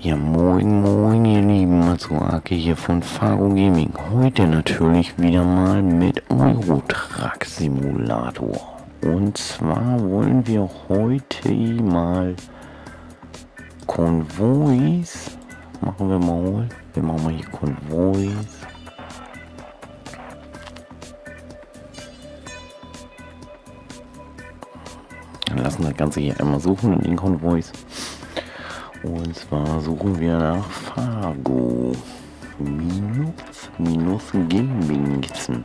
Ja, moin, moin, ihr Lieben, Matsuake hier von Faro Gaming. Heute natürlich wieder mal mit Eurotruck Simulator. Und zwar wollen wir heute mal Konvois. Machen wir mal. Wir machen mal hier Konvois. Dann lassen das Ganze hier einmal suchen in den Konvois. Und zwar suchen wir nach Fargo. Minus, minus Gimbingsen.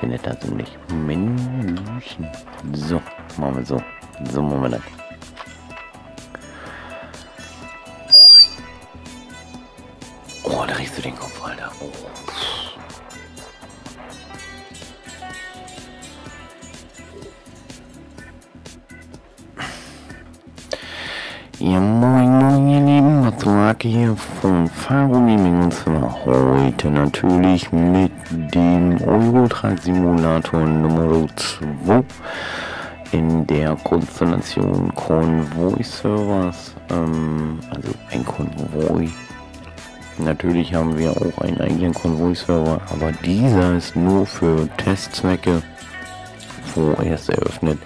Findet das nicht. Menschen. So, machen wir so. So machen wir das. Heute natürlich mit dem Eurotrack Simulator Nummer 2 in der Konstellation Convoy Servers. Ähm, also ein Konvoi. Natürlich haben wir auch einen eigenen Konvoi-Server, aber dieser ist nur für Testzwecke vorerst eröffnet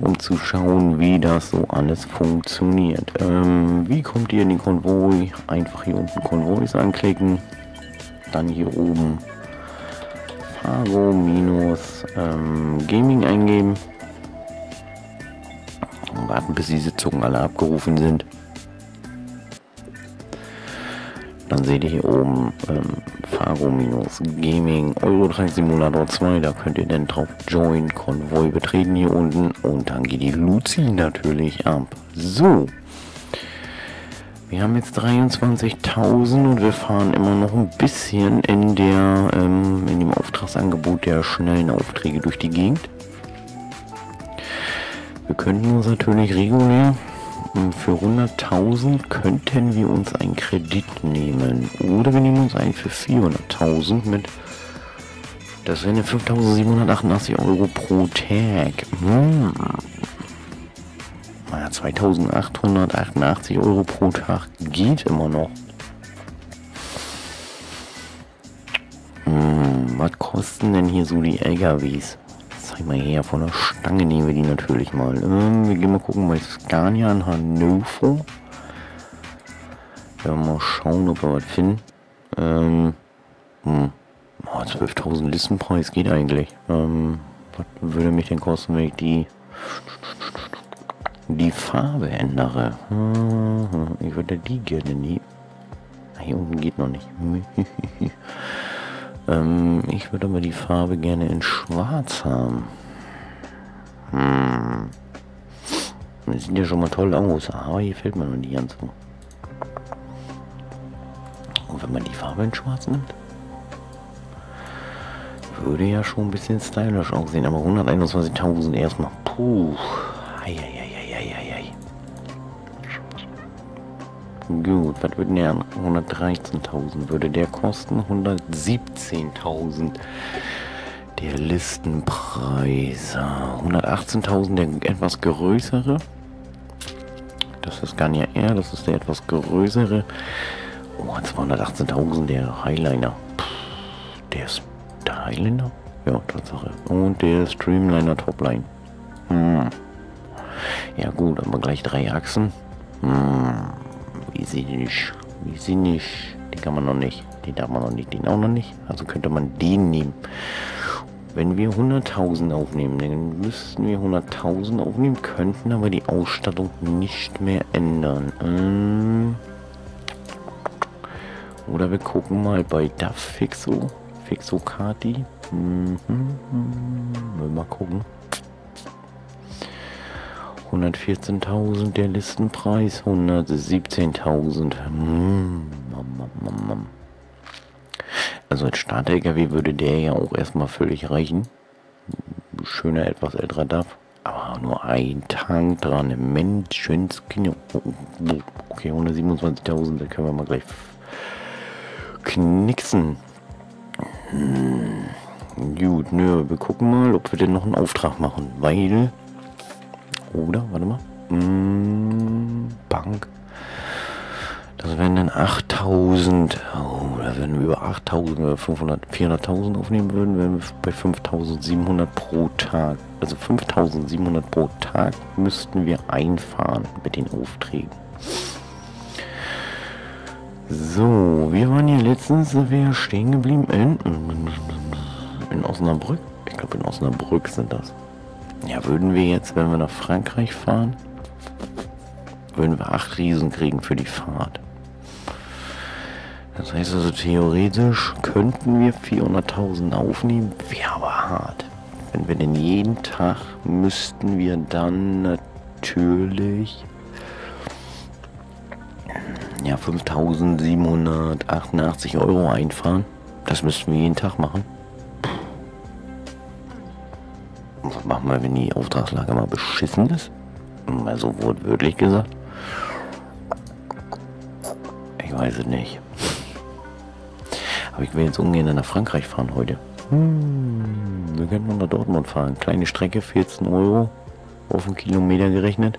um zu schauen, wie das so alles funktioniert. Ähm, wie kommt ihr in den Konvoi? Einfach hier unten Konvois anklicken, dann hier oben Fargo minus ähm, Gaming eingeben und warten, bis die Sitzungen alle abgerufen sind. Dann seht ihr hier oben ähm, Faro-Gaming Eurotrack Simulator 2. Da könnt ihr dann drauf Join Konvoi betreten hier unten. Und dann geht die Luzi natürlich ab. So. Wir haben jetzt 23.000 und wir fahren immer noch ein bisschen in der ähm, in dem Auftragsangebot der schnellen Aufträge durch die Gegend. Wir könnten uns natürlich regulär für 100.000 könnten wir uns einen Kredit nehmen. Oder wir nehmen uns einen für 400.000 mit. Das wären 5.788 Euro pro Tag. Hm. Naja, 2.888 Euro pro Tag geht immer noch. Hm, was kosten denn hier so die LKWs? Zeig mal her, von der Stange nehmen wir die natürlich mal. Ähm, wir gehen mal gucken bei Scania in Hannover. Ja, mal schauen, ob wir was finden. Ähm, hm. Oh, 12.000 Listenpreis geht eigentlich. Ähm, was würde mich denn kosten, wenn ich die die Farbe ändere? Hm, ich würde die gerne nehmen. Hier unten geht noch nicht. Ähm, ich würde aber die Farbe gerne in schwarz haben. Hm. Das sieht ja schon mal toll aus, aber hier fällt mir noch nicht ganz so. Und wenn man die Farbe in schwarz nimmt, würde ja schon ein bisschen stylisch aussehen, aber 121.000 erstmal. Puh. Eieiei. Gut, was würde der 113.000 würde der kosten? 117.000 der Listenpreis. 118.000 der etwas größere. Das ist Scania R, das ist der etwas größere. Oh, 218.000 der Highliner. der ist der Highliner? Ja, Tatsache. Und der Streamliner Topline. Hm. Ja gut, aber gleich drei Achsen. Hm. Wie sie nicht. Wie sie nicht. Den kann man noch nicht. Den darf man noch nicht. Den auch noch nicht. Also könnte man den nehmen. Wenn wir 100.000 aufnehmen, dann müssten wir 100.000 aufnehmen, könnten aber die Ausstattung nicht mehr ändern. Ähm Oder wir gucken mal bei DAF Fixo. Fixo Kati. Mhm. Mal gucken. 114.000 der Listenpreis, 117.000. Hm, also als Start-LKW würde der ja auch erstmal völlig reichen. Schöner, etwas älterer DAF. Aber nur ein Tank dran. Menschenskinder. Okay, 127.000, da können wir mal gleich knicksen. Hm, gut, nö, wir gucken mal, ob wir denn noch einen Auftrag machen. Weil oder, warte mal. Mm, Bank. Das wären dann 8000. Oh, werden wir über 8000 oder 500, 400.000 aufnehmen würden, wären wir bei 5700 pro Tag. Also 5700 pro Tag müssten wir einfahren mit den Aufträgen. So, wir waren hier letztens, sind wir stehen geblieben in, in Osnabrück. Ich glaube, in Osnabrück sind das. Ja, würden wir jetzt, wenn wir nach Frankreich fahren, würden wir acht Riesen kriegen für die Fahrt. Das heißt also, theoretisch könnten wir 400.000 aufnehmen, wäre aber hart. Wenn wir denn jeden Tag müssten wir dann natürlich ja 5.788 Euro einfahren. Das müssten wir jeden Tag machen. Was machen wir, wenn die Auftragslage mal beschissen ist? Mal so wortwörtlich gesagt. Ich weiß es nicht. Aber ich will jetzt ungern nach Frankreich fahren heute. Hm, wir könnten nach Dortmund fahren. Kleine Strecke, 14 Euro auf einen Kilometer gerechnet.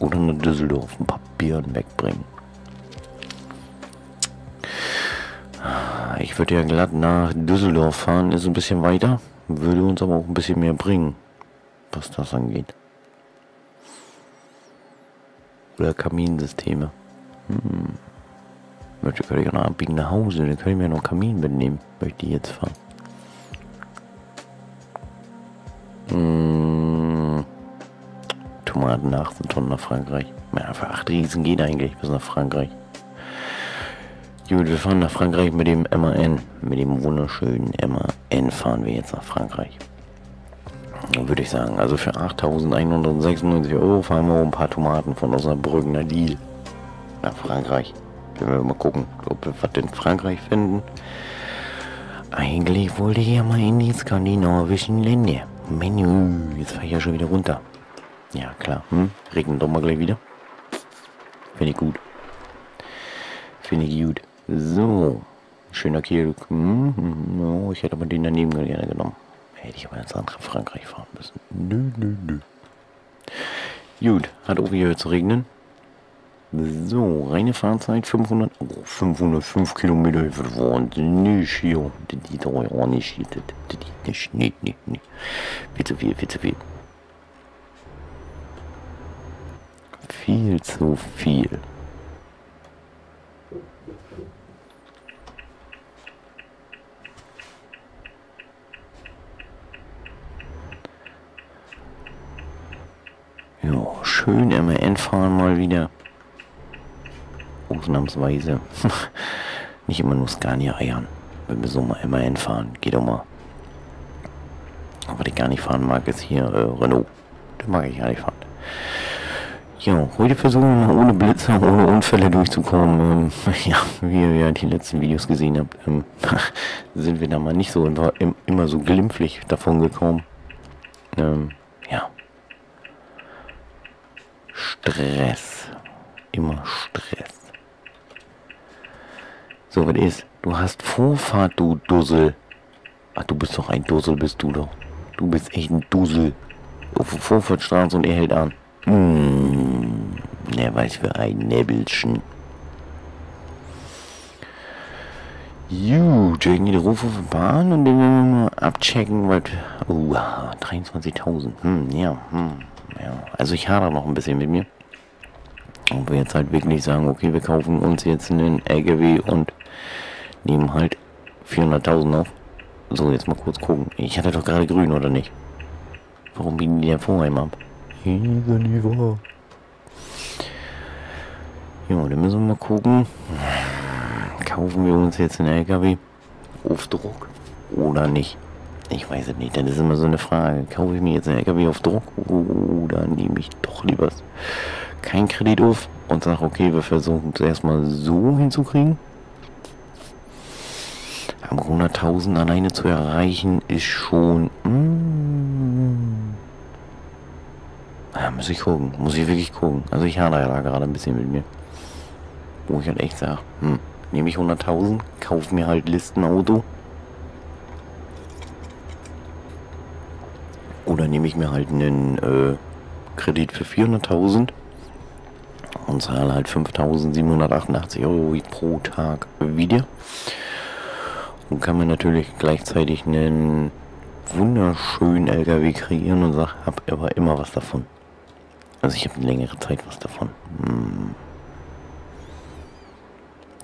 Oder nach Düsseldorf ein paar Bieren wegbringen. Ich würde ja glatt nach Düsseldorf fahren, ist ein bisschen weiter. Würde uns aber auch ein bisschen mehr bringen, was das angeht. Oder Kaminsysteme. Hm. Möchte ich noch abbiegen nach Hause. Dann könnte ich mir noch einen Kamin mitnehmen. Möchte ich jetzt fahren. Mmh. Tomaten 18 Tonnen nach Frankreich. Ja, für 8 Riesen geht eigentlich bis nach Frankreich. Gut, wir fahren nach Frankreich mit dem MAN. Mit dem wunderschönen MAN fahren wir jetzt nach Frankreich. Würde ich sagen. Also für 8.196 Euro fahren wir ein paar Tomaten von unserer Brückener Deal nach Frankreich. Wenn wir mal gucken, ob wir was in Frankreich finden. Eigentlich wollte ich ja mal in die skandinavischen Länder. Menü, jetzt fahre ich ja schon wieder runter. Ja, klar. Hm? Regnet doch mal gleich wieder. Finde ich gut. Finde ich gut. So. Schöner Kiel. Hm, hm, oh, ich hätte aber den daneben gerne genommen. Hätte ich aber ins andere Frankreich fahren müssen. Nö, nö, nö. Gut, hat wieder zu regnen. So, reine Fahrzeit 500, oh, 505 Kilometer, das war nicht hier. Das doch auch nicht hier. Das, geht nicht, nicht, nicht, nicht. Viel zu viel, viel zu viel. Viel zu viel. Ja, schön MAN fahren mal wieder ausnahmsweise nicht immer nur Scania eiern. Wenn wir so mal immerhin fahren, geht doch mal. Aber ich gar nicht fahren mag, ist hier äh, Renault. Den mag ich gar nicht fahren. Ja, heute versuchen wir ohne Blitzer, ohne Unfälle durchzukommen. Ähm, ja, wie ihr ja die letzten Videos gesehen habt, ähm, sind wir da mal nicht so immer so glimpflich davon gekommen. Ähm, ja. Stress. Immer Stress. So, was ist? Du hast Vorfahrt, du Dussel. Ach, du bist doch ein Dussel, bist du doch. Du bist echt ein Dussel. Auf der Vorfahrtstraße und er hält an. Hm, er weiß für ein Nebelchen. Gut, irgendwie die Ruf auf die Bahn und mal abchecken, weil... Uh, 23.000. Hm, ja, hm, ja. Also ich hadere noch ein bisschen mit mir. Und wir jetzt halt wirklich sagen, okay, wir kaufen uns jetzt einen LKW und nehmen halt 400.000 auf. So, jetzt mal kurz gucken. Ich hatte doch gerade grün, oder nicht? Warum bieten die ja vorher ab? Ja, dann müssen wir mal gucken. Kaufen wir uns jetzt einen LKW auf Druck oder nicht? Ich weiß es nicht, das ist immer so eine Frage. Kaufe ich mir jetzt einen LKW auf Druck oder nehme ich doch lieber kein Kredit auf und sage, okay, wir versuchen es erstmal so hinzukriegen. Aber 100.000 alleine zu erreichen ist schon... Mm, ja, muss ich gucken, muss ich wirklich gucken. Also ich hadere da gerade ein bisschen mit mir. Wo ich halt echt sage, hm, nehme ich 100.000, kaufe mir halt Listenauto. Oder nehme ich mir halt einen äh, Kredit für 400.000 und zahle halt 5.788 Euro pro Tag wieder. Und kann mir natürlich gleichzeitig einen wunderschönen LKW kreieren und sag, hab aber immer was davon. Also ich habe eine längere Zeit was davon. Hm.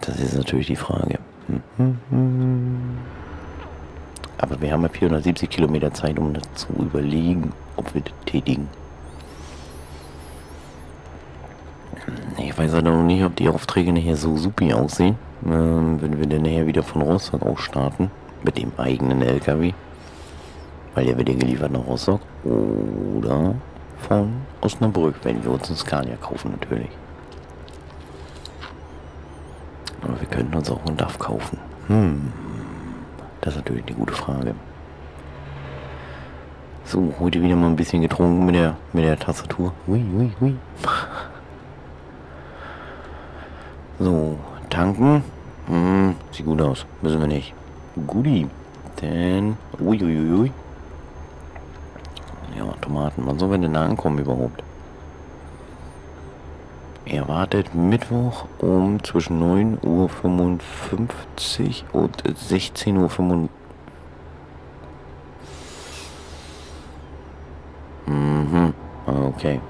Das ist natürlich die Frage. Aber wir haben ja 470 Kilometer Zeit, um das zu überlegen, ob wir das tätigen. Ich weiß halt noch nicht, ob die Aufträge nachher so supi aussehen, ähm, wenn wir dann nachher wieder von Rostock aus starten, mit dem eigenen LKW. Weil der wird ja geliefert nach Rostock. Oder von Osnabrück, wenn wir uns einen Scania kaufen natürlich. Aber wir könnten uns auch einen DAF kaufen. Hm. Das ist natürlich eine gute Frage. So, heute wieder mal ein bisschen getrunken mit der, mit der Tastatur. Hui, hui, hui. So, tanken. Hm, sieht gut aus. Müssen wir nicht. Guti. Denn. Uiuiui. Ja, Tomaten. Wann sollen wir denn da ankommen überhaupt? Erwartet Mittwoch um zwischen 9.55 Uhr und 16.55 Uhr. Mhm, okay.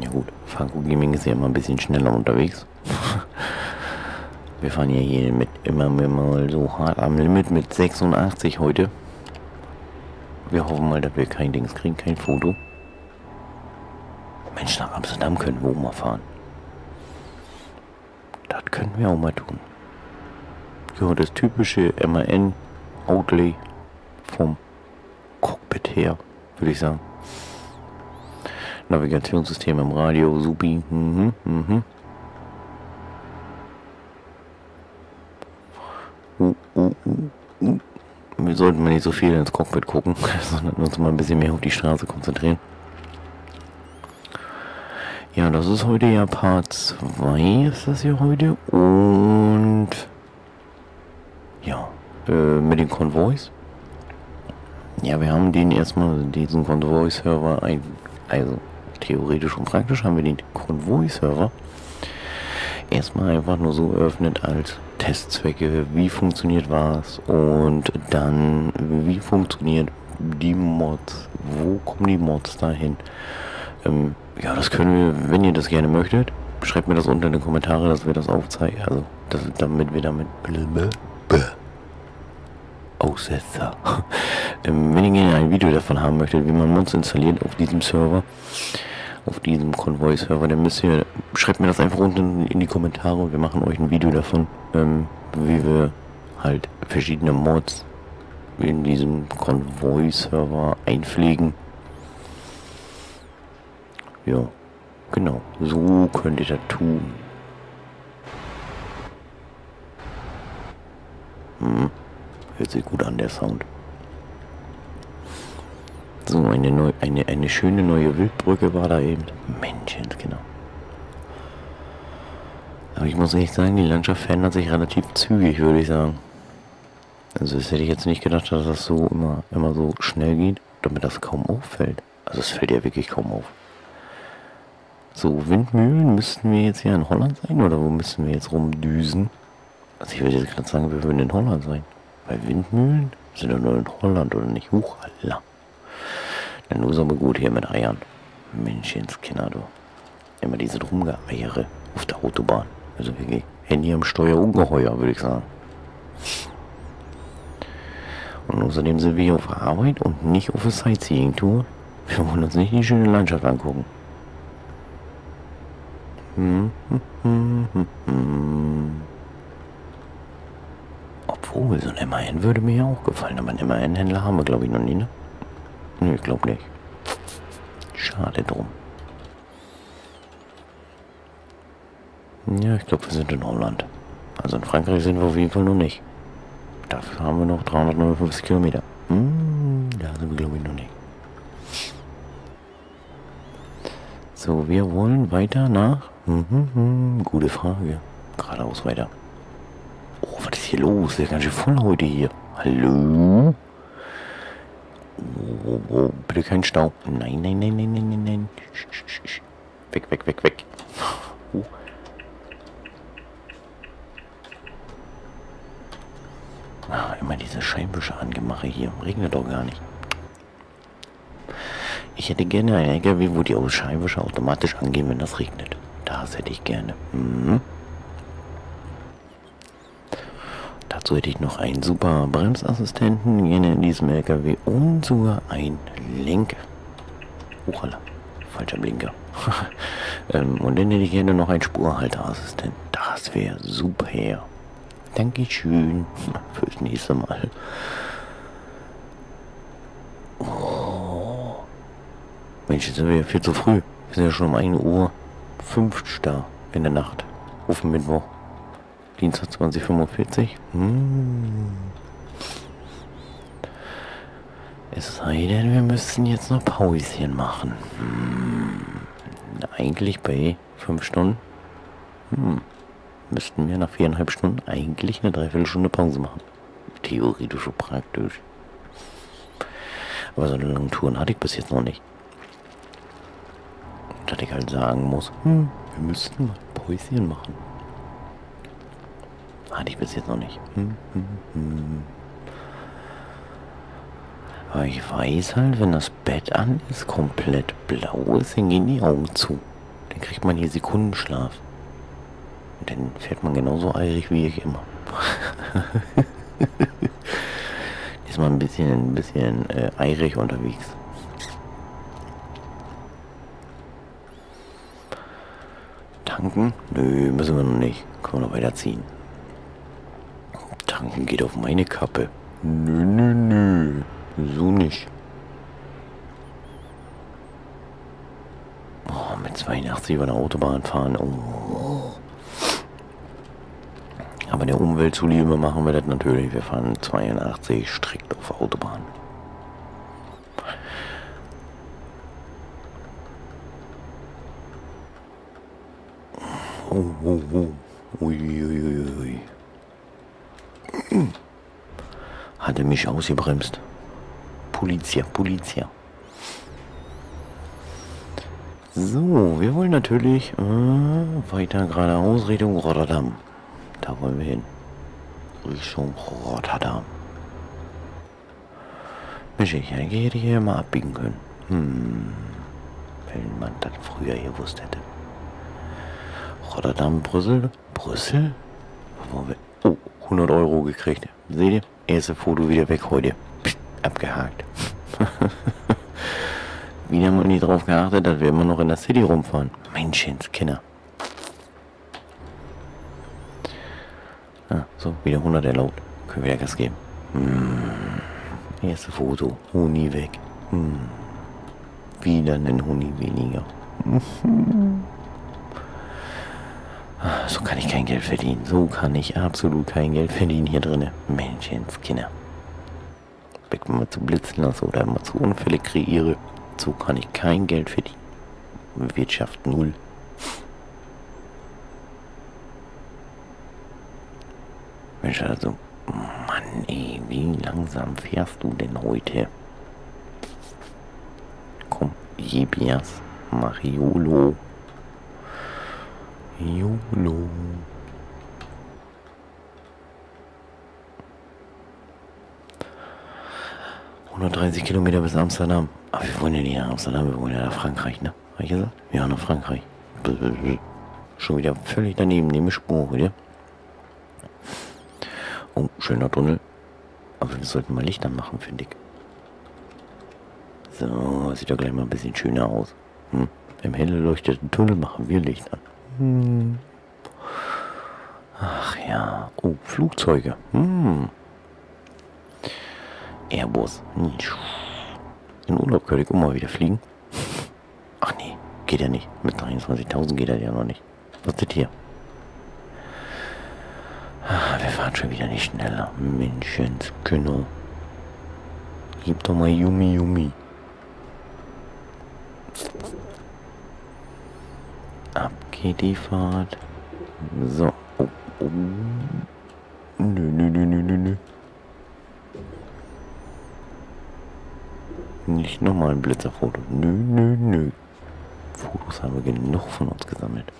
Ja gut, Franco Gaming ist ja immer ein bisschen schneller unterwegs. Wir fahren ja hier mit immer mal so hart am Limit mit 86 heute. Wir hoffen mal, dass wir kein Dings kriegen, kein Foto. Mensch, nach Amsterdam können wir auch mal fahren. Das können wir auch mal tun. Ja, das typische MAN-Outlay vom Cockpit her, würde ich sagen. Navigationssystem im Radio, supi. Mhm, mhm. Uh, uh, uh, Wir sollten mal nicht so viel ins Cockpit gucken, sondern uns mal ein bisschen mehr auf die Straße konzentrieren. Ja, das ist heute ja Part 2, ist das hier heute. Und ja, äh, mit den Konvois. Ja, wir haben den erstmal, diesen Konvoi-Server, also theoretisch und praktisch haben wir den Konvoi-Server erstmal einfach nur so eröffnet als Testzwecke, wie funktioniert was und dann wie funktioniert die Mods, wo kommen die Mods dahin. Ähm, ja, das können wir, wenn ihr das gerne möchtet, schreibt mir das unter in die Kommentare, dass wir das aufzeigen, also das, damit wir damit Aussetzer. ähm, wenn ihr gerne ein Video davon haben möchtet, wie man Mods installiert auf diesem Server, auf diesem Konvoi-Server, dann müsst ihr, schreibt mir das einfach unten in die Kommentare und wir machen euch ein Video davon, ähm, wie wir halt verschiedene Mods in diesem Konvoi-Server einpflegen. Ja, genau, so könnt ihr das tun. Hm, hört sich gut an, der Sound. So, eine, neu, eine, eine schöne neue Wildbrücke war da eben. Menschens, genau. Aber ich muss echt sagen, die Landschaft verändert sich relativ zügig, würde ich sagen. Also das hätte ich jetzt nicht gedacht, dass das so immer, immer so schnell geht, damit das kaum auffällt. Also es fällt ja wirklich kaum auf. So, Windmühlen müssten wir jetzt hier in Holland sein oder wo müssen wir jetzt rumdüsen? Also ich würde jetzt gerade sagen, wir würden in Holland sein. Weil Windmühlen sind ja nur in Holland oder nicht? Huch, Allah. Dann nur so gut hier mit Eiern. Menschenskinder, du. Immer diese Rumgeeiere auf der Autobahn. Also wirklich Handy am Steuer ungeheuer, würde ich sagen. Und außerdem sind wir hier auf Arbeit und nicht auf der Sightseeing-Tour. Wir wollen uns nicht die schöne Landschaft angucken. Hm, hm, hm, hm, hm. Obwohl, so ein MAN würde mir auch gefallen, aber einen MAN-Händler haben wir, glaube ich, noch nie, ne? Nee, ich glaube nicht. Schade drum. Ja, ich glaube, wir sind in Holland. Also in Frankreich sind wir auf jeden Fall noch nicht. Dafür haben wir noch 359 Kilometer. Hm, da sind wir, glaube ich, noch nicht. So, wir wollen weiter nach... Mhm, mhm, gute Frage. Geradeaus weiter. Oh, was ist hier los? Der ist ganz schön voll heute hier. Hallo? Oh, oh, oh, bitte kein Stau. Nein, nein, nein, nein, nein, nein, sch. Weg, weg, weg, weg. Oh. Ah, immer diese Scheinwischer angemache hier. Regnet doch gar nicht. Ich hätte gerne einen LKW, wo die Scheibenwischer automatisch angehen, wenn das regnet. Das hätte ich gerne. Mhm. Dazu hätte ich noch einen super Bremsassistenten gerne in diesem LKW und sogar ein Lenker. Uchala, falscher Blinker. ähm, und dann hätte ich gerne noch einen Spurhalterassistent. Das wäre super. Dankeschön fürs nächste Mal. Mensch, jetzt sind wir viel zu früh. Wir sind ja schon um 1 Uhr 5 da in der Nacht. Auf dem Mittwoch. Dienstag 2045. Hm. Es sei denn, wir müssten jetzt noch Pauschen machen. Hm. Eigentlich bei 5 Stunden. Hm. Müssten wir nach viereinhalb Stunden eigentlich eine Dreiviertelstunde Pause machen. Theoretisch und praktisch. Aber so eine lange Touren hatte ich bis jetzt noch nicht. Dass ich halt sagen muss, hm, wir müssten mal Päuschen machen. Hatte ich bis jetzt noch nicht. Hm, hm, hm. Aber ich weiß halt, wenn das Bett an ist, komplett blau ist, dann gehen die Augen zu. Dann kriegt man hier Sekundenschlaf. Und dann fährt man genauso eilig wie ich immer. Diesmal ein bisschen, ein bisschen äh, eirig unterwegs. Tanken? Nö, müssen wir noch nicht. Können wir noch weiterziehen. Tanken geht auf meine Kappe. Nö, nö, nö. So nicht. Oh, mit 82 über der Autobahn fahren. Oh. Aber der Umwelt zuliebe machen wir das natürlich. Wir fahren 82 strikt auf Autobahn. Oh, oh, oh. Ui, ui, ui, ui. Hat er mich ausgebremst. Polizia, Polizia. So, wir wollen natürlich äh, weiter geradeaus Richtung Rotterdam. Da wollen wir hin. Richtung Rotterdam. Mensch, ich hätte hier mal abbiegen können. Hm. Wenn man das früher gewusst hätte. Rotterdam, Brüssel. Brüssel? Wir? Oh, 100 Euro gekriegt. Seht ihr? Erste Foto wieder weg heute. Psst, abgehakt. wieder mal nicht drauf geachtet, dass wir immer noch in der City rumfahren. Menschenskinder. Ah, so, wieder 100 erlaubt. Können wir wieder Gas geben. Hm. Erste Foto. Huni weg. Hm. Wieder ein Huni weniger. So kann ich kein Geld verdienen. So kann ich absolut kein Geld verdienen hier drinnen. Menschenskinder. Weg mal zu blitzen lasse oder mal zu Unfälle kreiere. So kann ich kein Geld verdienen. Wirtschaft null. Mensch, also, Mann, ey, wie langsam fährst du denn heute? Komm, Jebias, Mariolo. YOLO. ...130 Kilometer bis Amsterdam. Aber wir wollen ja nicht nach Amsterdam, wir wollen ja nach Frankreich, ne? Habe ich gesagt? Ja, nach Frankreich. Schon wieder völlig daneben, nehme Spur wieder. Oh, schöner Tunnel. Aber wir sollten mal Lichter machen, finde ich. So, sieht doch gleich mal ein bisschen schöner aus. Hm? Im hell leuchteten Tunnel machen wir Lichter. Hm. Ach ja. Oh, Flugzeuge. Hm. Airbus. In Urlaub könnte ich auch mal wieder fliegen. Ach nee, geht ja nicht. Mit 23.000 geht das ja noch nicht. Was ist das hier? Ach, wir fahren schon wieder nicht schneller. Menschenskinder. Gib doch mal Yumi Yumi. Geht die Fahrt. So. Oh, oh. Nö, nö, nö, nö, nö, nö. Nicht nochmal ein Blitzerfoto. Nö, nö, nö. Fotos haben wir genug von uns gesammelt.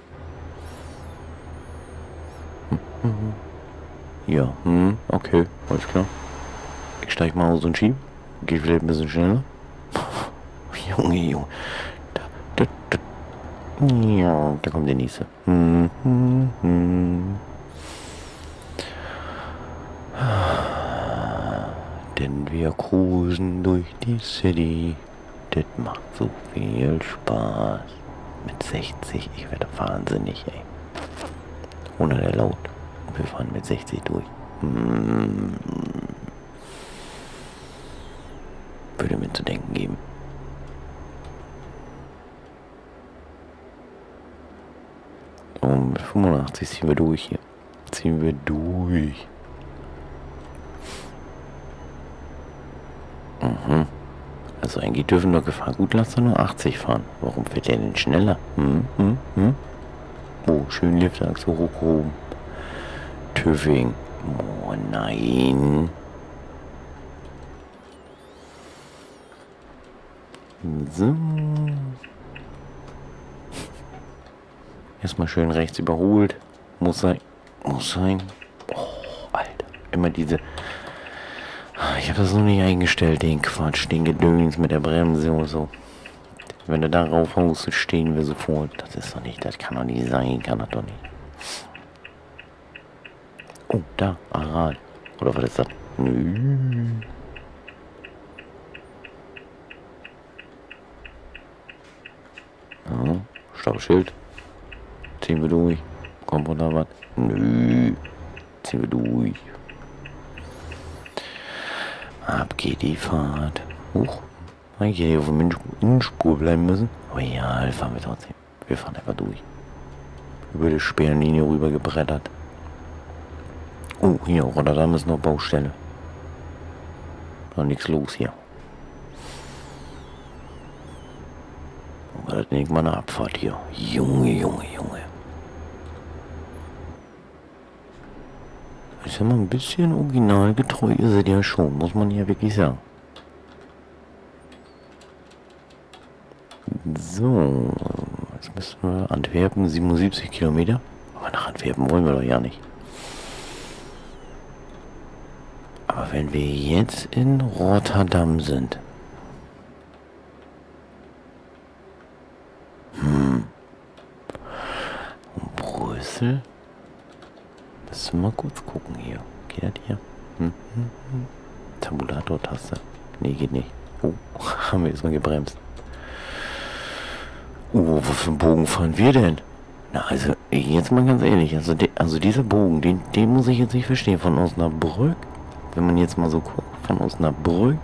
Hm, hm, hm. Ja, hm, okay, alles klar. Ich steig mal aus und schieb. Geht vielleicht ein bisschen schneller. Junge, Junge. Da, da, da. Ja, da kommt der nächste. Hm, hm, hm. Denn wir cruisen durch die City. Das macht so viel Spaß. Mit 60, ich werde wahnsinnig, ey. 100 erlaubt. Und wir fahren mit 60 durch. Hm. Würde mir zu denken geben. Und mit 85 ziehen wir durch hier. Ziehen wir durch. Mhm. Also eigentlich dürfen nur Gefahrgutlaster nur 80 fahren. Warum fährt der denn schneller? Hm, hm, hm. Oh, schön Liftachse hochgehoben. Tüffing. Oh nein. So. Erstmal schön rechts überholt. Muss sein. Muss sein. Oh, Alter. Immer diese ich habe das noch nicht eingestellt, den Quatsch, den Gedöns mit der Bremse und so. Wenn du darauf haust, stehen wir sofort. Das ist doch nicht, das kann doch nicht sein, kann das doch nicht. Oh, da, Aral. Oder was ist das? Nö. Ja, Stoppschild. Ziehen wir durch. Kommt oder was? Nö. Ziehen wir durch. Ab geht die Fahrt. Huch. Eigentlich hätte ich auf der Innenspur bleiben müssen. Aber ja, fahren wir trotzdem. Wir fahren einfach durch. Über die Sperrenlinie rüber gebrettert. Oh, hier, Rotterdam ist noch Baustelle. Noch nichts los hier. Aber das denkt mal eine Abfahrt hier. Junge, Junge, Junge. Sag mal, ein bisschen originalgetreu ist er ja schon, muss man ja wirklich sagen. So, jetzt müssen wir Antwerpen 77 Kilometer. Aber nach Antwerpen wollen wir doch ja nicht. Aber wenn wir jetzt in Rotterdam sind. Hm. Brüssel? Wir mal kurz gucken hier. Geht das hier? Hm, hm, hm. Tabulator-Taste. Nee, geht nicht. Oh, haben wir jetzt mal gebremst. Oh, was für einen Bogen fahren wir denn? Na, also, jetzt mal ganz ehrlich, also, de, also dieser Bogen, den, den muss ich jetzt nicht verstehen. Von Osnabrück, wenn man jetzt mal so guckt, von Osnabrück,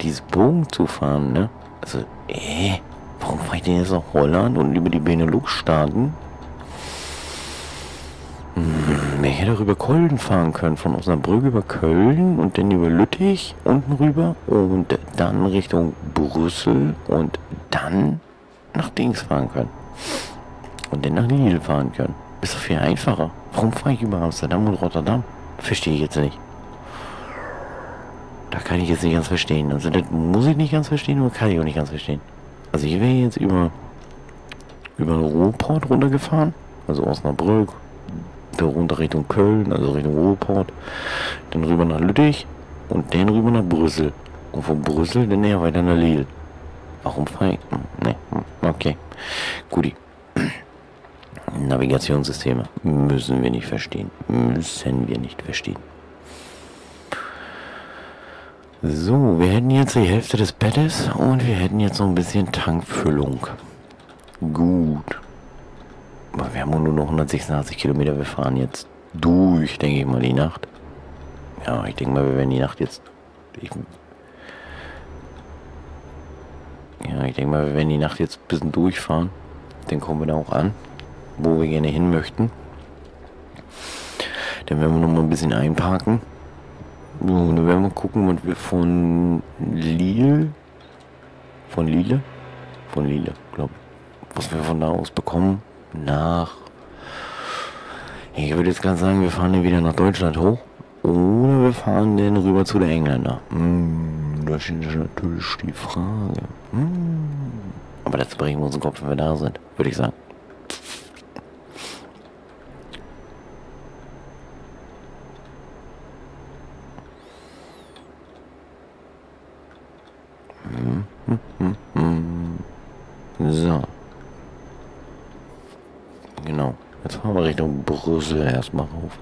dieses Bogen zu fahren, ne? Also, äh, warum fahre ich denn jetzt nach Holland und über die Benelux-Staaten? Hm, ich hätte auch über Köln fahren können, von Osnabrück über Köln und dann über Lüttich unten rüber und dann Richtung Brüssel und dann nach Dings fahren können. Und dann nach Lille fahren können. Ist doch viel einfacher. Warum fahre ich über Amsterdam und Rotterdam? Verstehe ich jetzt nicht. Da kann ich jetzt nicht ganz verstehen. Also das muss ich nicht ganz verstehen oder kann ich auch nicht ganz verstehen. Also ich wäre jetzt über über Ruhrport runtergefahren. Also Osnabrück, da runter Richtung Köln, also Richtung Ruhrport, dann rüber nach Lüttich und dann rüber nach Brüssel. Und von Brüssel dann näher weiter nach Lille. Warum fahre ich? Hm, ne, hm, okay. Guti. Navigationssysteme müssen wir nicht verstehen. Müssen wir nicht verstehen. So, wir hätten jetzt die Hälfte des Bettes und wir hätten jetzt so ein bisschen Tankfüllung. Gut. Wir haben nur noch 186 Kilometer. Wir fahren jetzt durch, denke ich mal, die Nacht. Ja, ich denke mal, wir werden die Nacht jetzt... Ich, ja, ich denke mal, wir werden die Nacht jetzt ein bisschen durchfahren. Dann kommen wir da auch an, wo wir gerne hin möchten. Dann werden wir noch mal ein bisschen einparken. Und dann werden wir gucken, was wir von Lille, von Lille, von Lille, glaube ich, was wir von da aus bekommen nach. Ich würde jetzt ganz sagen, wir fahren dann wieder nach Deutschland hoch. Oder wir fahren dann rüber zu den Engländern. Hm, das ist natürlich die Frage. Hm. Aber dazu brechen wir uns den Kopf, wenn wir da sind, würde ich sagen. Hm, hm, hm, so. Genau. Jetzt fahren wir Richtung Brüssel erstmal rauf.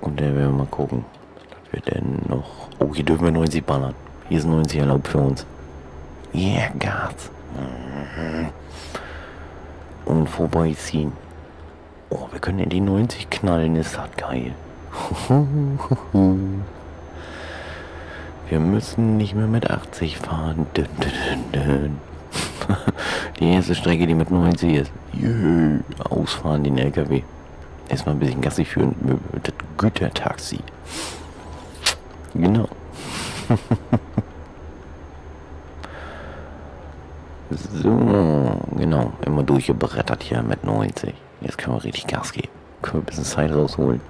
Und dann werden wir mal gucken, was wir denn noch... Oh, hier dürfen wir 90 ballern. Hier ist 90 erlaubt für uns. Yeah, Gas. Mhm. Und vorbeiziehen. Oh, wir können in die 90 knallen, ist das geil. Wir müssen nicht mehr mit 80 fahren. Dün, dün, dün, die erste Strecke, die mit 90 ist. Jö, ausfahren den LKW. Erstmal ein bisschen Gassi führen mit dem Gütertaxi. Genau. so, genau. Immer durchgebrettert hier mit 90. Jetzt können wir richtig Gas geben. Können wir ein bisschen Zeit rausholen.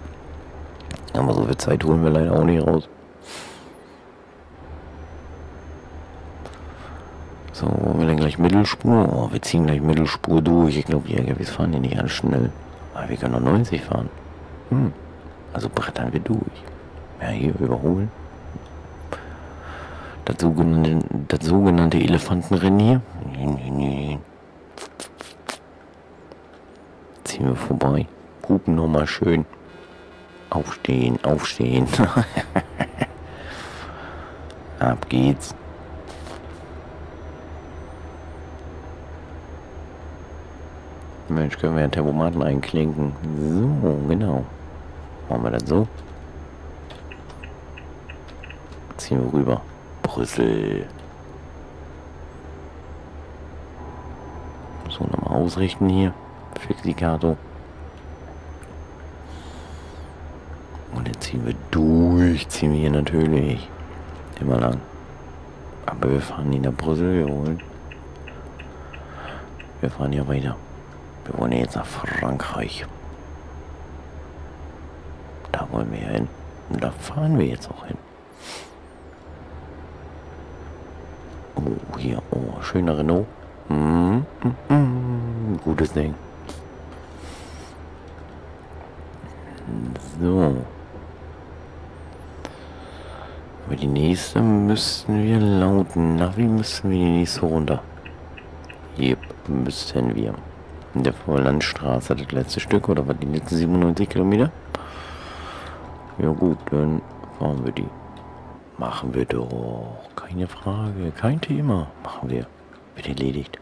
Aber so viel Zeit holen wir leider auch nicht raus. So, wir dann gleich Mittelspur. Oh, wir ziehen gleich Mittelspur durch. Ich glaube, die LKWs fahren hier nicht ganz schnell. Aber wir können noch 90 fahren. Hm. Also brettern wir durch. Ja, hier überholen. Das sogenannte, das sogenannte Elefantenrenier. Ziehen wir vorbei. Hupen nochmal schön. Aufstehen, aufstehen. Ab geht's. Mensch, können wir ja Thermomaten einklinken. So, genau. Machen wir das so. Ziehen wir rüber. Brüssel. So, nochmal ausrichten hier. Fixikato. Und jetzt ziehen wir durch. Ziehen wir hier natürlich. Immer lang. Aber wir fahren nicht nach Brüssel, holen. Wir fahren hier weiter. Wir wollen jetzt nach Frankreich. Da wollen wir hin. Und da fahren wir jetzt auch hin. Oh, hier. Oh, schöner Renault. Mm, mm, mm, gutes Ding. So. Aber die nächste müssten wir laut Navi müssen wir die nächste runter. Yep, müssen wir. In der Vorlandstraße das letzte Stück oder was die letzten 97 Kilometer? Ja gut, dann fahren wir die. Machen wir doch. Keine Frage, kein Thema. Machen wir. Wird erledigt.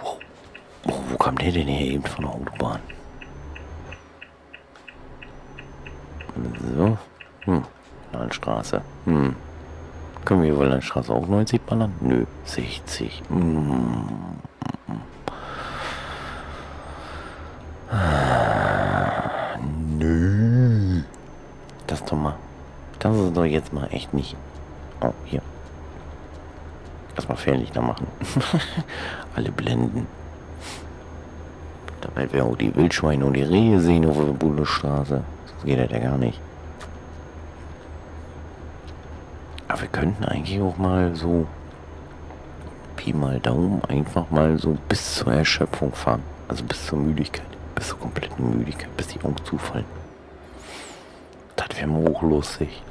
Wow. Wo kam der denn her eben von der Autobahn? So. Hm. Landstraße. Hm. Können wir wohl Landstraße auch 90 ballern? Nö, 60. Hm. Nö. Das doch mal. Das ist doch jetzt mal echt nicht. Oh, hier. Erstmal Fernlichter machen. Alle blenden. Damit wir auch die Wildschweine und die Rehe sehen auf der Bundesstraße. So geht das ja gar nicht. Aber wir könnten eigentlich auch mal so Pi mal Daumen einfach mal so bis zur Erschöpfung fahren. Also bis zur Müdigkeit. Bis zur kompletten Müdigkeit. Bis die Augen zufallen. Das wäre mal hochlustig.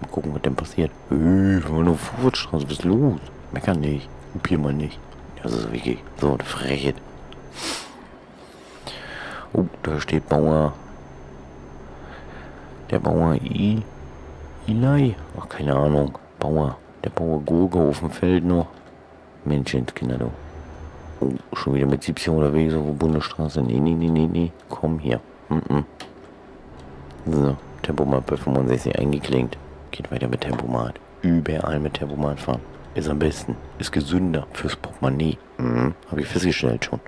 Mal gucken, was denn passiert. Äh, wir wollen Vorwärtsstraße. Was ist los? Meckern nicht. Hupier mal nicht. Das ist wirklich so eine Frechheit. Oh, da steht Bauer. Der Bauer I. Eli? Ach, keine Ahnung. Bauer. Der Bauer Gurke auf dem Feld noch. Menschenskinder, du. Oh, schon wieder mit 70 unterwegs auf der Bundesstraße. Nee, nee, nee, nee, nee. Komm hier. Mm -mm. So, Tempomat bei 65 eingeklinkt. Geht weiter mit Tempomat. Überall mit Tempomat fahren. Ist am besten. Ist gesünder fürs Portemonnaie. Mhm. Habe ich festgestellt schon.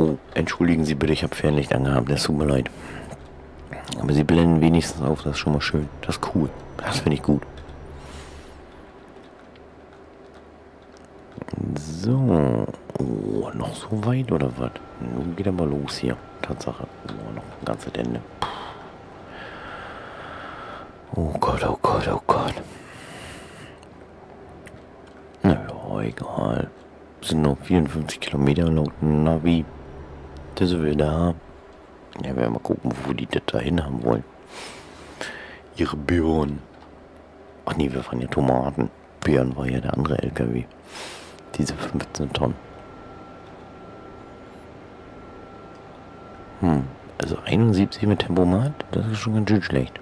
Oh, entschuldigen Sie bitte, ich habe Fernlicht angehabt. Das tut mir leid. Aber sie blenden wenigstens auf, das ist schon mal schön. Das ist cool. Das finde ich gut. So. Oh, noch so weit oder was? Nun geht aber los hier. Tatsache. Oh, noch ein ganzes Ende. Oh Gott, oh Gott, oh Gott. Naja, egal. Sind noch 54 Kilometer laut Navi. Das sind wir da. Ja, wir werden mal gucken, wo die das dahin haben wollen. Ihre Birnen. Ach nee, wir fahren ja Tomaten. Birnen war ja der andere LKW. Diese 15 Tonnen. Hm, also 71 mit Tempomat, das ist schon ganz schön schlecht.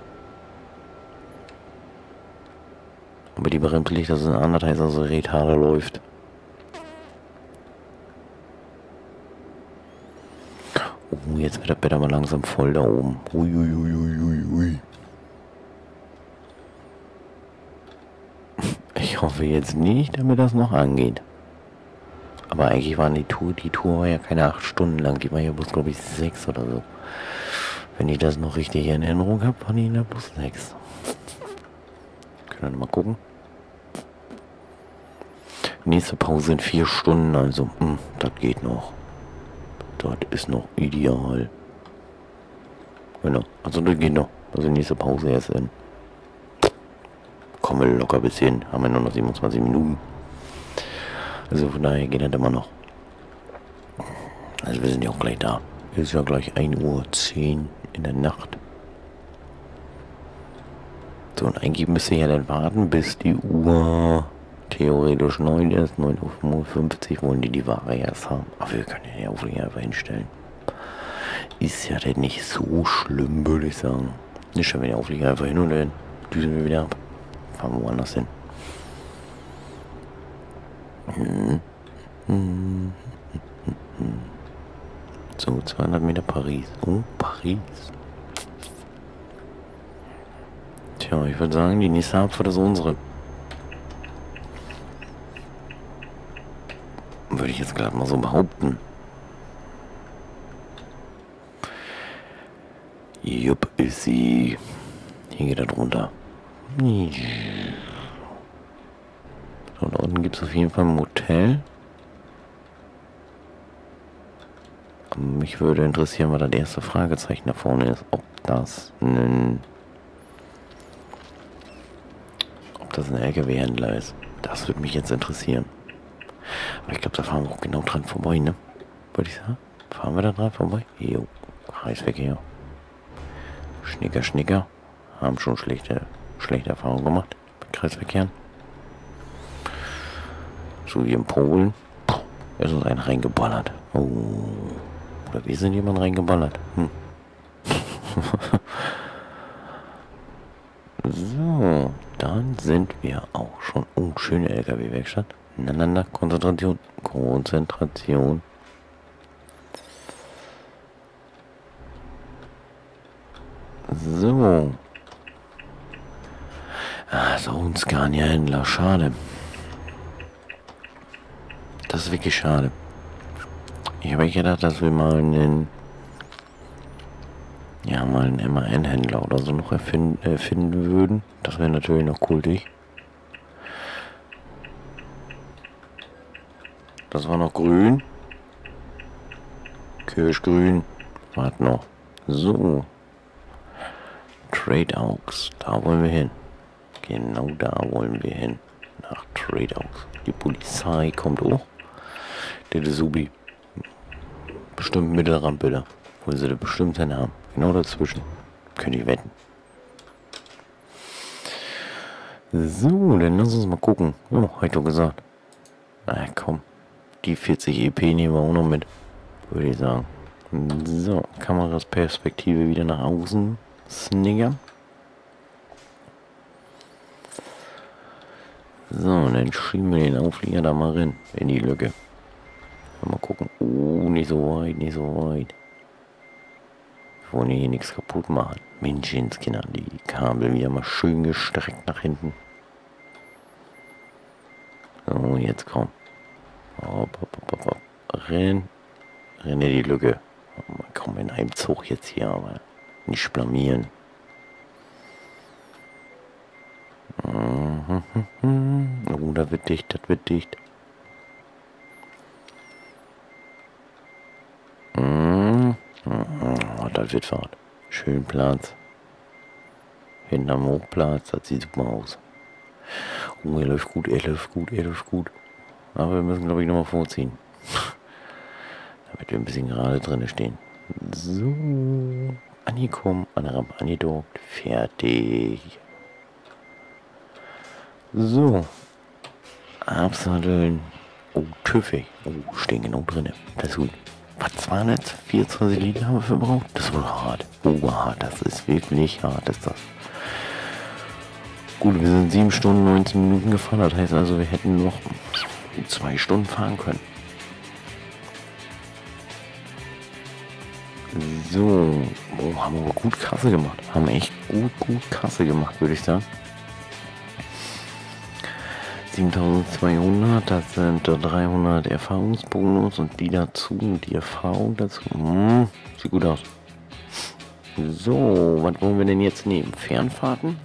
Aber die Licht, dass es ein anderthalb so Retarder läuft. Jetzt wird das Bett aber langsam voll da oben. Uiuiuiui. Ich hoffe jetzt nicht, damit das noch angeht. Aber eigentlich waren die Tour, die Tour war ja keine acht Stunden lang, die war ja bloß, glaube ich, sechs oder so. Wenn ich das noch richtig in Erinnerung habe, waren die in der bloß sechs. Können wir mal gucken. Nächste Pause in vier Stunden, also, mh, hm, das geht noch. Das ist noch ideal. Genau, also das geht noch. Also nächste Pause erst in. Kommen wir locker bis hin. Haben wir nur noch 27 Minuten. Also von daher geht das immer noch. Also wir sind ja auch gleich da. Ist ja gleich 1 Uhr 10 in der Nacht. So, und eigentlich müsste ja dann warten, bis die Uhr theoretisch 9 ist. 9.55 Uhr wollen die die Ware erst haben. Aber wir können ja Auflegen einfach hinstellen. Ist ja denn nicht so schlimm, würde ich sagen. Nicht schon, wenn die Auflieger einfach hin und dann düsen wir wieder ab. Fahren wir woanders hin. So, 200 Meter Paris. Oh, Paris. Tja, ich würde sagen, die nächste Abfahrt ist unsere. Würde ich jetzt gerade mal so behaupten. Jupp, ist sie. Hier geht er drunter. So, da unten gibt es auf jeden Fall ein Motel. Mich würde interessieren, was das erste Fragezeichen da vorne ist. Ob das ein... Ob das ein LKW-Händler ist. Das würde mich jetzt interessieren. Ich glaube, da fahren wir auch genau dran vorbei, ne? Würde ich sagen. Fahren wir da dran vorbei? Jo. Kreisverkehr. Schnicker, Schnicker. Haben schon schlechte, schlechte Erfahrungen gemacht mit Kreisverkehren so wie in Polen, ist uns ein reingeballert. Oh. Oder wir sind jemand reingeballert. Hm. so, dann sind wir auch schon. Oh, schöne LKW-Werkstatt. Na, na, na, Konzentration. Konzentration. So. Ah, so ein Scania-Händler. Schade. Das ist wirklich schade. Ich habe gedacht, dass wir mal einen, ja, mal einen MAN-Händler oder so noch erfinden, erfinden würden. Das wäre natürlich noch kultig. Das war noch grün. Kirschgrün. Warte noch. So. Trade Oaks. Da wollen wir hin. Genau da wollen wir hin. Nach Trade Oaks. Die Polizei kommt auch. Der Subi. Bestimmt Mittelrandbilder. Wo sie da bestimmt hin haben. Genau dazwischen. Könnt ihr wetten. So, dann lass uns mal gucken. Oh, hab ich doch gesagt. Na komm. Die 40 EP nehmen wir auch noch mit. Würde ich sagen. So, Kamerasperspektive wieder nach außen. Snigger. So, dann schieben wir den Auflieger da mal rein. In die Lücke. Mal gucken. Oh, nicht so weit, nicht so weit. Wir wollen hier nichts kaputt machen. Menschenskinder, die Kabel wieder mal schön gestreckt nach hinten. So, jetzt komm. Hopp, hopp, hopp, hopp. Renn. Renne die Lücke. Oh, komm in einem Zug jetzt hier, aber nicht blamieren. Mhm, mhm, mhm. Oh, da wird dicht, das wird dicht. das wird Fahrt. Schön Platz. Hinten am Hochplatz, das sieht super aus. Oh, er läuft gut, er läuft gut, er läuft gut. Aber wir müssen, glaube ich, nochmal vorziehen. Damit wir ein bisschen gerade drin stehen. So. Angekommen, an der Rampe angedockt. Fertig. So. Absatteln. Oh, tüffig. Oh, stehen genau drin. Das ist gut. Was waren das? 24 Liter haben wir verbraucht? Das war hart. Oh, hart. Das ist wirklich hart, ist das. Gut, wir sind 7 Stunden 19 Minuten gefahren. Das heißt also, wir hätten noch zwei Stunden fahren können. So, oh, haben wir gut Kasse gemacht. Haben echt gut, gut Kasse gemacht, würde ich sagen. 7200, das sind 300 Erfahrungsbonus und die dazu die Erfahrung dazu. Hm, sieht gut aus. So, was wollen wir denn jetzt nehmen? Fernfahrten?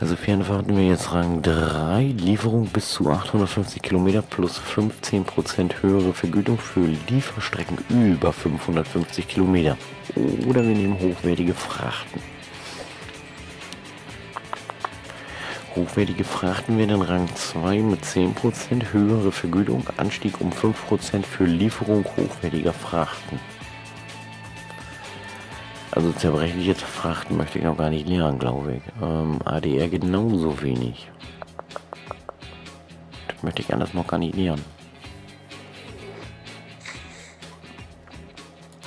Also Fernfahrten wir jetzt Rang 3, Lieferung bis zu 850 Kilometer plus 15% höhere Vergütung für Lieferstrecken über 550 Kilometer. Oder wir nehmen hochwertige Frachten. Hochwertige Frachten werden Rang 2 mit 10% höhere Vergütung, Anstieg um 5% für Lieferung hochwertiger Frachten. Also zerbrechliche Frachten möchte ich noch gar nicht lernen, glaube ich. Ähm, ADR genauso wenig. Das möchte ich anders noch gar nicht lernen.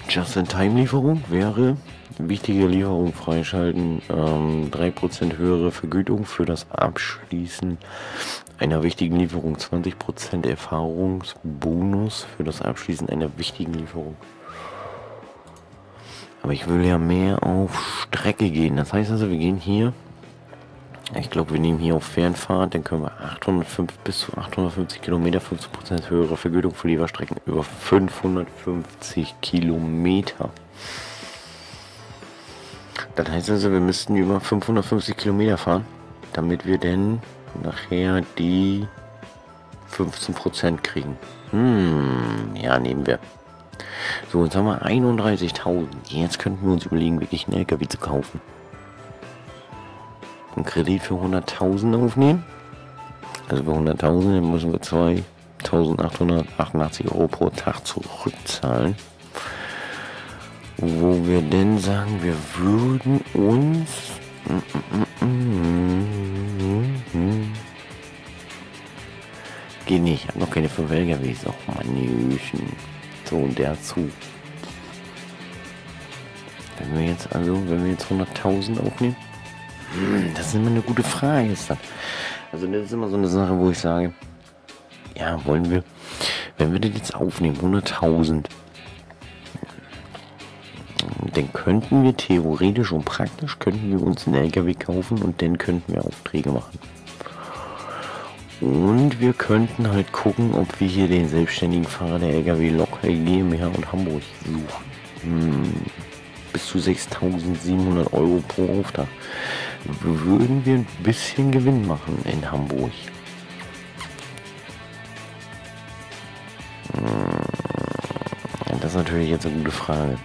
Just-in-Time-Lieferung wäre wichtige Lieferung freischalten, ähm, 3% höhere Vergütung für das Abschließen einer wichtigen Lieferung, 20% Erfahrungsbonus für das Abschließen einer wichtigen Lieferung. Aber ich will ja mehr auf Strecke gehen. Das heißt also, wir gehen hier. Ich glaube, wir nehmen hier auf Fernfahrt. Dann können wir 805 bis zu 850 Kilometer, 15% höhere Vergütung für Lieferstrecken über 550 Kilometer. Das heißt also, wir müssten über 550 Kilometer fahren, damit wir denn nachher die 15% kriegen. Hm, ja, nehmen wir. So, jetzt haben wir 31.000. Jetzt könnten wir uns überlegen, wirklich einen LKW zu kaufen. Einen Kredit für 100.000 aufnehmen. Also für 100.000 müssen wir 2.888 Euro pro Tag zurückzahlen. Wo wir denn sagen, wir würden uns... Geht nicht, ich habe noch keine 5 LKWs. Och, Manöchen. So, und der zu. Wenn wir jetzt, also, wenn wir jetzt 100.000 aufnehmen? Hm, das ist immer eine gute Frage. Ist das. Also, das ist immer so eine Sache, wo ich sage, ja, wollen wir, wenn wir das jetzt aufnehmen, 100.000, dann könnten wir theoretisch und praktisch, könnten wir uns einen LKW kaufen und dann könnten wir Aufträge machen. Und wir könnten halt gucken, ob wir hier den selbstständigen Fahrer der LKW Lokal GmbH und Hamburg suchen. Hm, bis zu 6.700 Euro pro Auftrag. Würden wir ein bisschen Gewinn machen in Hamburg. Hm, das ist natürlich jetzt eine gute Frage.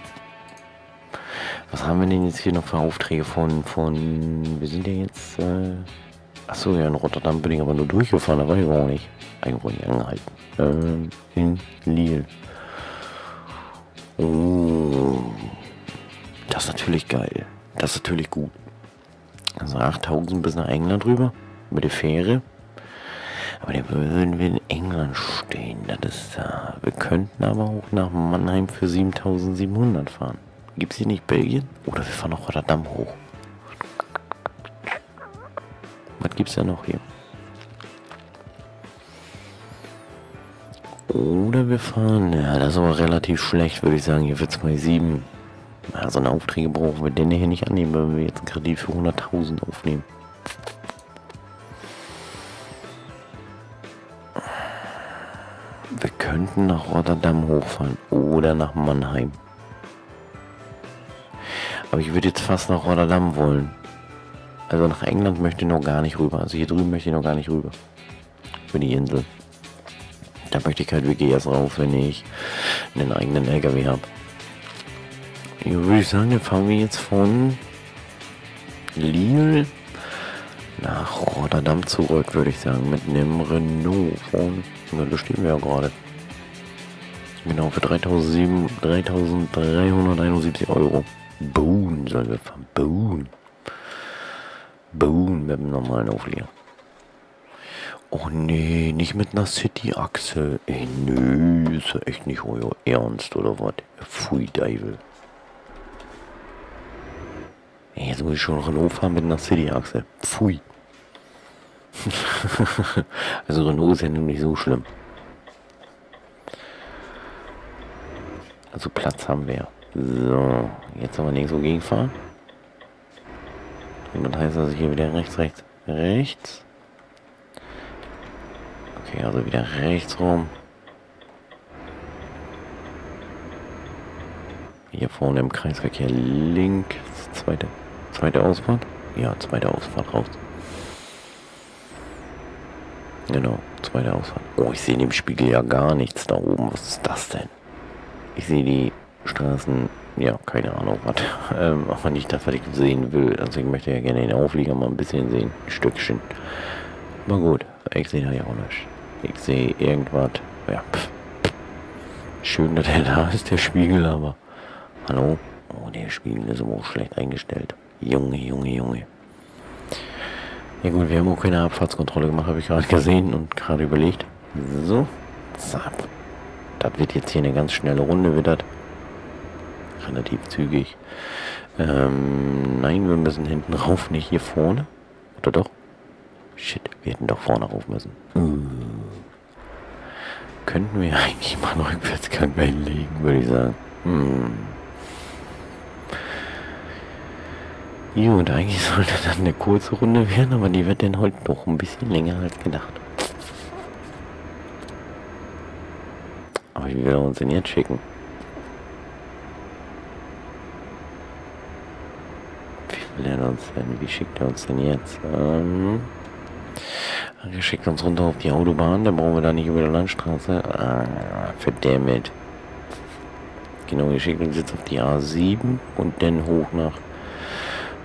Was haben wir denn jetzt hier noch für Aufträge von, von, wir sind ja jetzt, äh, Achso, ja, in Rotterdam bin ich aber nur durchgefahren, da war ich auch nicht. Irgendwo nicht angehalten. Ähm, in Lille. Oh. Das ist natürlich geil. Das ist natürlich gut. Also 8000 bis nach England rüber. Mit der Fähre. Aber dann würden wir in England stehen. Das ist da. Wir könnten aber auch nach Mannheim für 7700 fahren. Gibt es hier nicht Belgien? Oder wir fahren nach Rotterdam hoch. Was es da noch hier? Oder wir fahren, ja, das ist aber relativ schlecht, würde ich sagen, hier für 2,7. Ja, so eine Aufträge brauchen wir denn hier nicht annehmen, wenn wir jetzt einen Kredit für 100.000 aufnehmen. Wir könnten nach Rotterdam hochfahren oder nach Mannheim. Aber ich würde jetzt fast nach Rotterdam wollen. Also nach England möchte ich noch gar nicht rüber. Also hier drüben möchte ich noch gar nicht rüber. Für die Insel. Da möchte ich halt wirklich erst rauf, wenn ich einen eigenen LKW habe. Ich würde sagen, dann fahren wir jetzt von Lille nach Rotterdam zurück, würde ich sagen, mit einem Renault von, da stehen wir ja gerade. Genau, für 3.371 Euro. Boon soll wir fahren. Boon. Boon mit dem normalen Auflieger. Oh nee, nicht mit einer City-Achse. Ey, nö, ist ja echt nicht euer Ernst, oder was? Pfui, Deibel. Jetzt muss ich schon Renault fahren mit einer City-Achse. Pfui. also Renault ist ja nun nicht so schlimm. Also Platz haben wir. So, jetzt haben wir nirgendwo gegenfahren. Und das heißt also hier wieder rechts, rechts, rechts. Okay, also wieder rechts rum. Hier vorne im Kreisverkehr links. Zweite, zweite Ausfahrt. Ja, zweite Ausfahrt raus. Genau, zweite Ausfahrt. Oh, ich sehe in dem Spiegel ja gar nichts da oben. Was ist das denn? Ich sehe die Straßen, ja, keine Ahnung was. Ähm, aber nicht das, was sehen will. Möchte ich ja gerne den Auflieger mal ein bisschen sehen. Ein Stückchen. Aber gut, ich sehe da ja auch nicht. Ich sehe irgendwas. Ja, pff. Schön, dass er da ist, der Spiegel, aber. Hallo? Oh, der Spiegel ist auch schlecht eingestellt. Junge, Junge, Junge. Ja gut, wir haben auch keine Abfahrtskontrolle gemacht, habe ich gerade gesehen und gerade überlegt. So, zapp. Das wird jetzt hier eine ganz schnelle Runde, wird das. Relativ zügig. Ähm, nein, wir müssen hinten rauf, nicht hier vorne. Oder doch? Shit, wir hätten doch vorne rauf müssen. Uh. Könnten wir eigentlich mal einen Rückwärtsgang einlegen, würde ich sagen. Hm. Gut, eigentlich sollte das eine kurze Runde werden, aber die wird dann heute doch ein bisschen länger als gedacht. Aber wie will uns denn jetzt schicken? Wie will er uns denn? Wie schickt er uns denn jetzt? Ähm, er schickt uns runter auf die Autobahn, da brauchen wir da nicht über der Landstraße. Ah, verdammt. Genau, er schickt uns jetzt auf die A7 und dann hoch nach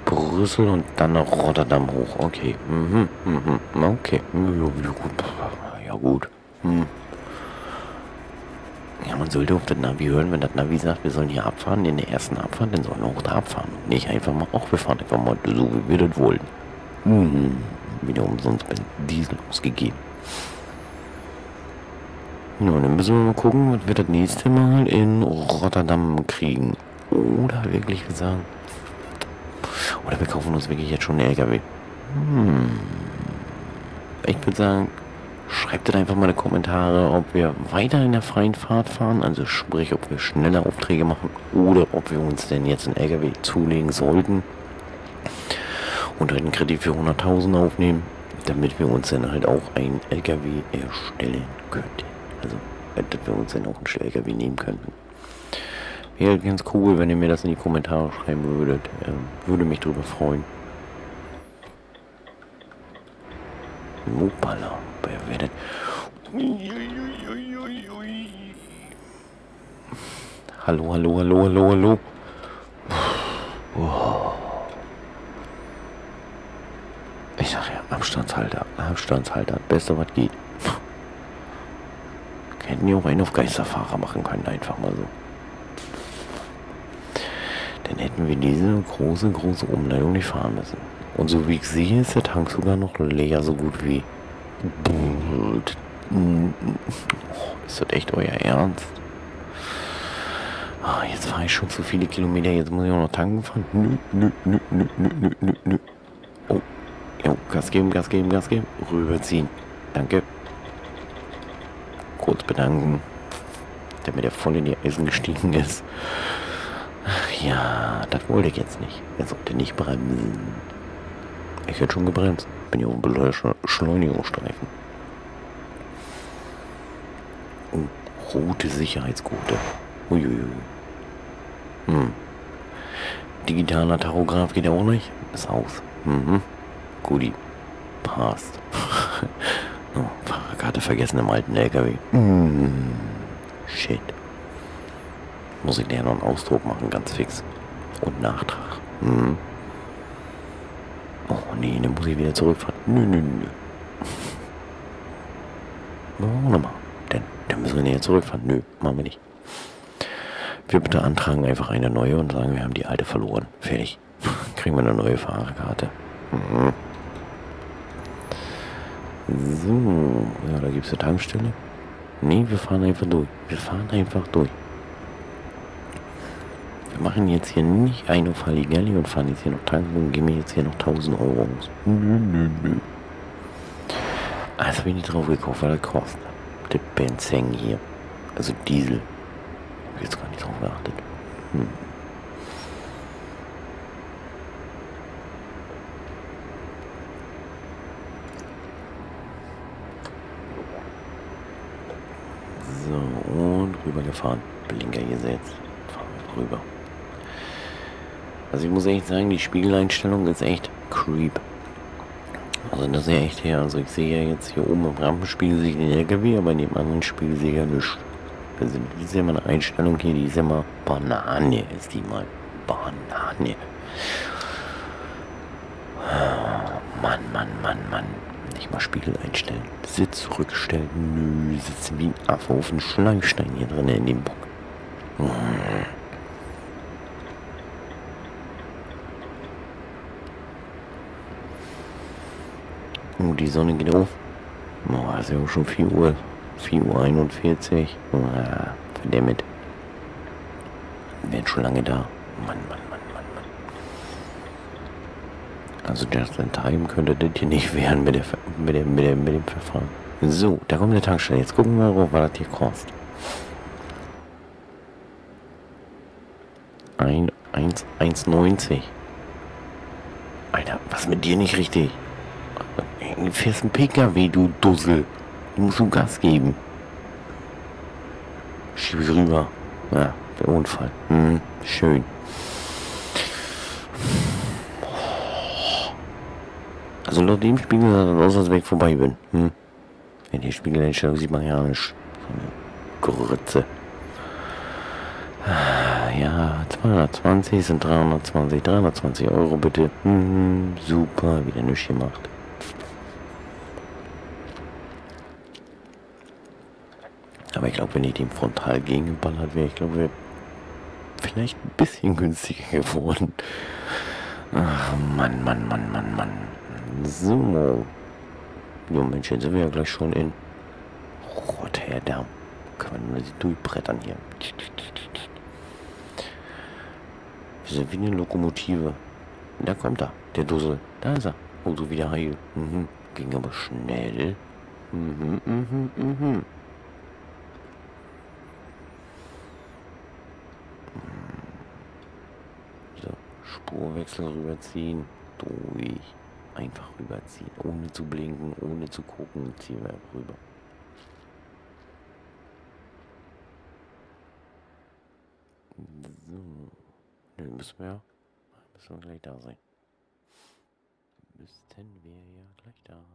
Brüssel und dann nach Rotterdam hoch. Okay. Mhm, mhm, okay. Ja, gut. Hm. Ja, man sollte auf das Navi hören, wenn das Navi sagt, wir sollen hier abfahren, in der ersten Abfahrt, dann sollen wir auch da abfahren. Nicht einfach mal, auch wir fahren einfach mal so, wie wir das wollen. Hm. Wieder umsonst bin Diesel ausgegeben. Ja, dann müssen wir mal gucken, was wir das nächste Mal in Rotterdam kriegen. Oder wirklich gesagt, oder wir kaufen uns wirklich jetzt schon einen LKW. Hm. Ich würde sagen, schreibt dann einfach mal in die Kommentare, ob wir weiter in der freien Fahrt fahren, also sprich, ob wir schnelle Aufträge machen oder ob wir uns denn jetzt einen LKW zulegen sollten und einen Kredit für 100.000 aufnehmen, damit wir uns dann halt auch einen LKW erstellen könnten. Also, dass wir uns dann auch einen LKW nehmen könnten. Wäre ganz cool, wenn ihr mir das in die Kommentare schreiben würdet. Ähm, würde mich darüber freuen. Mopala. Wer werdet. Hallo, hallo, hallo, hallo, hallo. Ich sag ja, Abstandshalter, Abstandshalter, beste was geht. Hätten die auch einen auf Geisterfahrer machen können, einfach mal so. Dann hätten wir diese große, große Umleitung nicht fahren müssen. Und so wie ich sehe, ist der Tank sogar noch leer, so gut wie. Ist das echt euer Ernst? Ah, jetzt fahre ich schon zu viele Kilometer, jetzt muss ich auch noch tanken fahren. Nö, nö, nö, nö, nö, nö, nö. Oh, jo, Gas geben, Gas geben, Gas geben. Rüberziehen. Danke. Kurz bedanken, damit er voll in die Eisen gestiegen ist. Ja, das wollte ich jetzt nicht. Er sollte nicht bremsen. Ich hätte schon gebremst. Bin hier auf dem Beschleunigungsstreifen. Oh, rote Sicherheitsgurte. Uiuiui. Hm. Digitaler Tachograph geht ja auch nicht. Ist aus. Mhm. Guti. Passt. oh, Fahrerkarte vergessen im alten LKW. Mm. Shit muss ich dir noch einen Ausdruck machen, ganz fix. Und Nachtrag. Hm. Oh nee, dann muss ich wieder zurückfahren. Nö, nö, nö. Oh, nochmal. Denn Dann müssen wir näher zurückfahren. Nö, machen wir nicht. Wir beantragen einfach eine neue und sagen, wir haben die alte verloren. Fertig. Kriegen wir eine neue Fahrerkarte. Mhm. So, ja, da gibt es eine Tankstelle. Nee, wir fahren einfach durch. Wir fahren einfach durch. Wir machen jetzt hier nicht ein auf Halligalli und fahren jetzt hier noch tanken und geben mir jetzt hier noch 1000 Euro aus. Nö, nö, nö. Also bin ich drauf gekauft, weil er kostet. Der Benzeng hier. Also Diesel. Hab jetzt gar nicht drauf geachtet. Hm. So, und rübergefahren. Blinker gesetzt. Fahren wir rüber. Also ich muss echt sagen, die Spiegeleinstellung ist echt creep. Also das ist ja echt her. Also ich sehe ja jetzt hier oben im Rampenspiegel sich den LKW, aber in dem anderen Spiegel sehe ich ja nichts. Also das ist ja mal eine Einstellung hier, die ist ja mal Banane, ist die mal. Banane. Mann, Mann, Mann, Mann. Nicht mal Spiegel einstellen. Sitz zurückstellen. Nö, sitzen wie ein Affe auf einem Schleifstein hier drin in dem Bock. Hm. Oh, die Sonne geht auf. Oh, ist ja auch schon 4 Uhr. 4 Uhr 41. Oh, ja, verdammt. Wir Wären schon lange da. Mann, Mann, Mann, Mann, Mann. Also just in time könnte das hier nicht werden mit, der, mit, der, mit, der, mit dem Verfahren. So, da kommt der Tankstelle. Jetzt gucken wir mal, was das hier kostet. 1,90. Alter, was mit dir nicht richtig? Du fährst einen PKW, du Dussel. Du musst du Gas geben. Schieb ich rüber. Ja, der Unfall. Hm, schön. Also laut dem Spiegel sah das aus, als wenn ich vorbei bin. Hm. In der Spiegeleinstellung sieht man ja nicht. So eine Grütze. Ja, 220 sind 320. 320 Euro bitte. Hm, super, wieder nichts gemacht. Aber ich glaube, wenn ich dem frontal gegengeballert wäre, ich glaube, wäre vielleicht ein bisschen günstiger geworden. Ach, Mann, Mann, Mann, Mann, Mann. So. Jo, Mensch, jetzt sind wir ja gleich schon in Rotterdam. Können wir nur durchbrettern hier. Wir sind wie eine Lokomotive. Da kommt er, der Dussel. Da ist er. Oh, so wieder heil. Mhm. Ging aber schnell. Mhm, mhm, mhm. Spurwechsel rüberziehen. Durch. Einfach rüberziehen. Ohne zu blinken, ohne zu gucken, ziehen wir rüber. So. Dann müssen wir, müssen wir gleich da sein. Müssten wir ja gleich da sein.